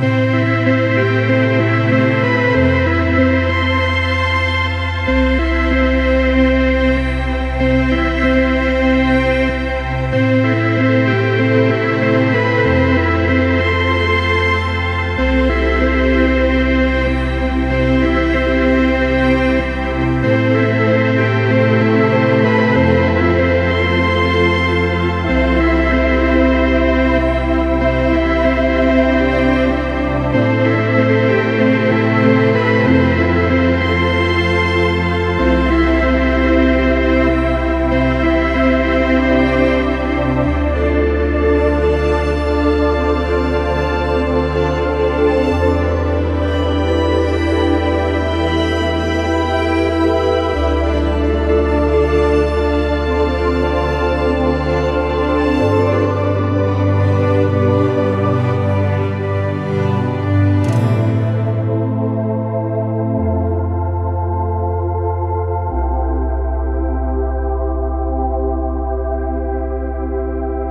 Música